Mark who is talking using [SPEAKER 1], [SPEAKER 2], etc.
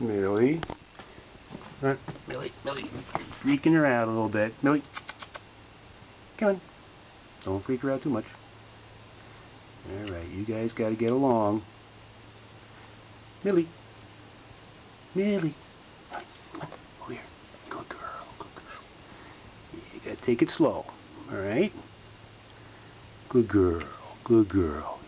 [SPEAKER 1] Millie. Right. Millie, Millie. Freaking her out a little bit. Millie. Come on. Don't freak her out too much. Alright, you guys gotta get along. Millie. Millie. Over here. Good girl, good girl. You gotta take it slow. Alright? Good girl, good girl.